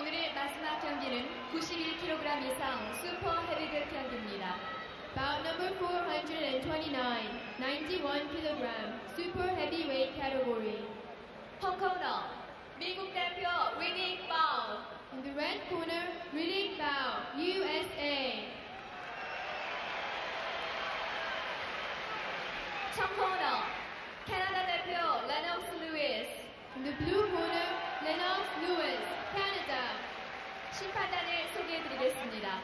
오늘의 마지막 경기는 91kg 이상 슈퍼 헤비급 경기입니다. Bout number 429, 91kg super heavyweight category. 펑커너 심판단을 소개해드리겠습니다.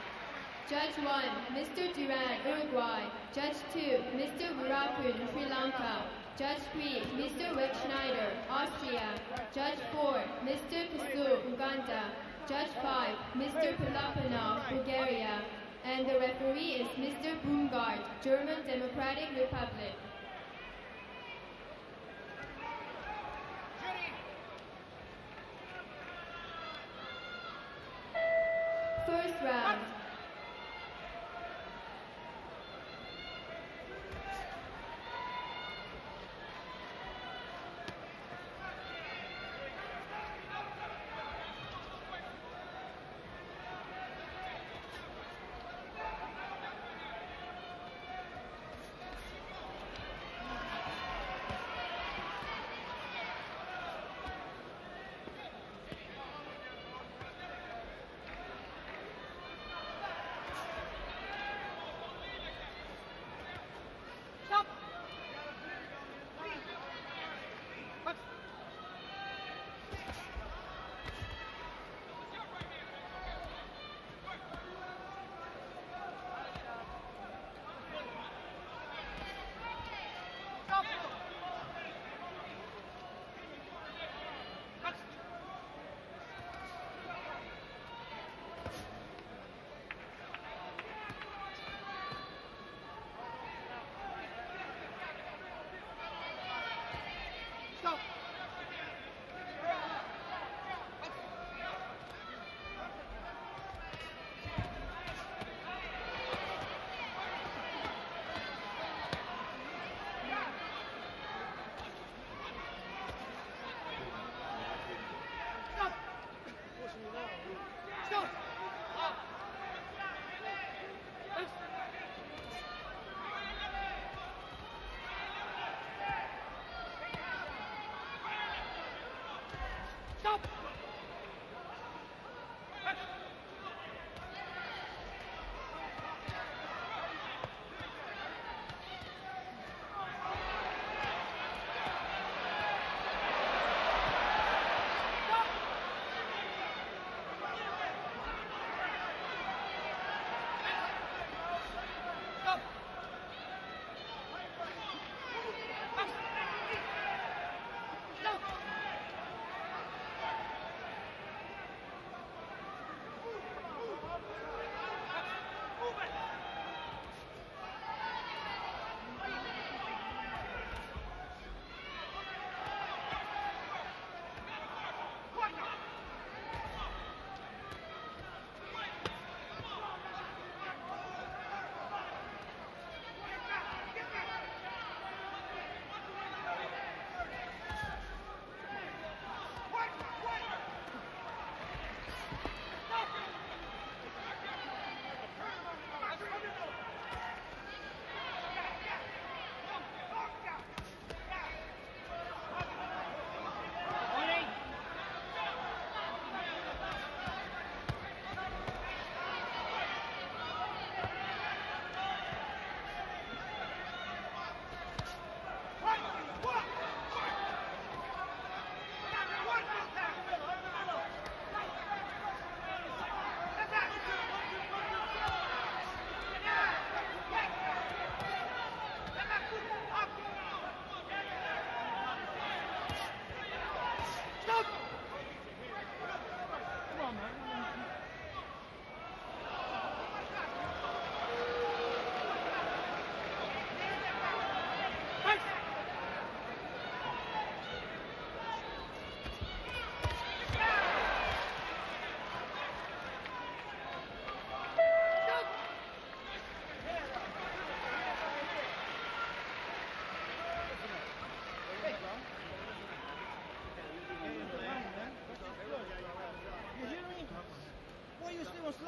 Judge 1, Mr. Duran, Uruguay. Judge 2, Mr. Murapun, Sri Lanka. Judge 3, Mr. Rick Schneider, Austria. Judge 4, Mr. Kasu, Uganda. Judge 5, Mr. Pilapanov, Bulgaria. And the referee is Mr. Boomgard, German Democratic Republic. First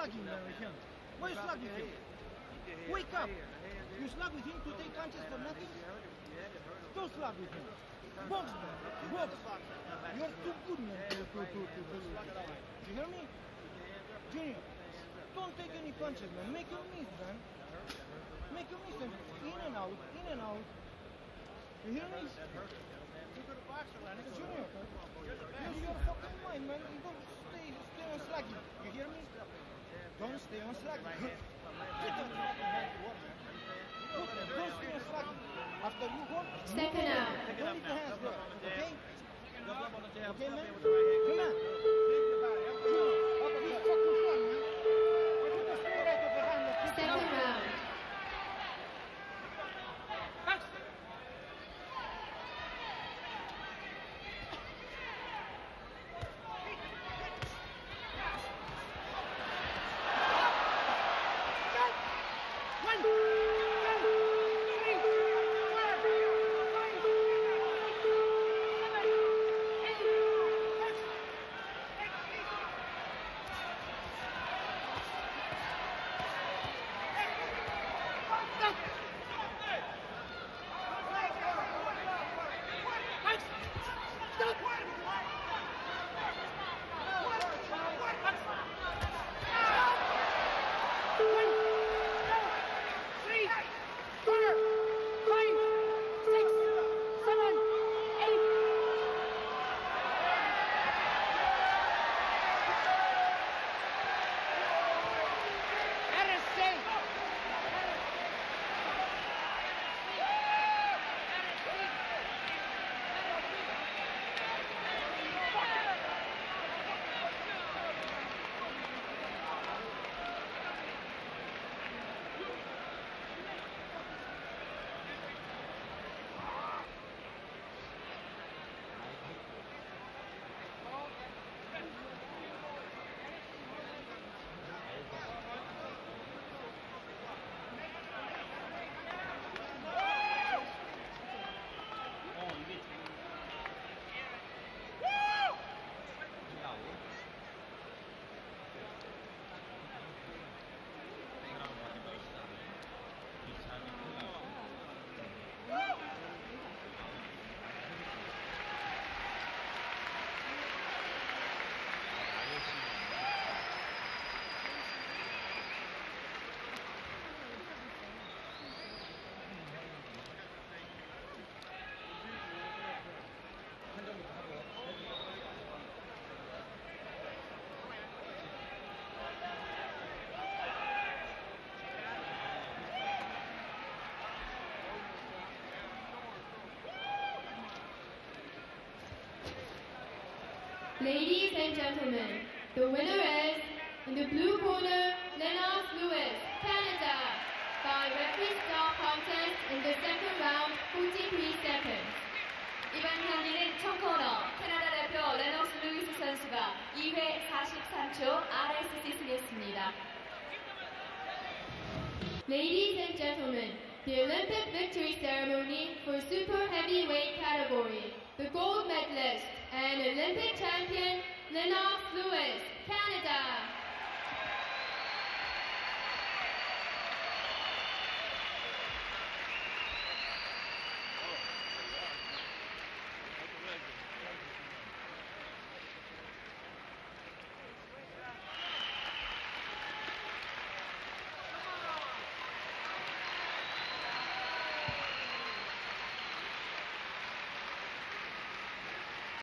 slugging him? Why you slug with him? Wake up! You slug with him to take punches for nothing? Don't slug with him. Box, man. Box. You're too good, man, to, to, to, to, to, You hear me? Junior, don't take any punches, man. Make your miss, man. Make your miss and in and out, in and out. You hear me? Junior, use your fucking mind, man. You don't stay, stay on slugging. You hear me? Don't stay on slugging. Get that fucking hand to work, man. Look, man, don't stay on slugging. After you go, Second out. don't leave the hands there, okay? Okay, man? Come on. Ladies and gentlemen, the winner is, in the blue corner, Lennox Lewis, Canada, by referee stop contest in the second round, 43 seconds. 이번 경기는 청코너 캐나다 대표 레녹스 루이스 선수가 2회 43초 RSC 승리했습니다. Ladies and gentlemen, the Olympic victory Lennox Lewis, Canada.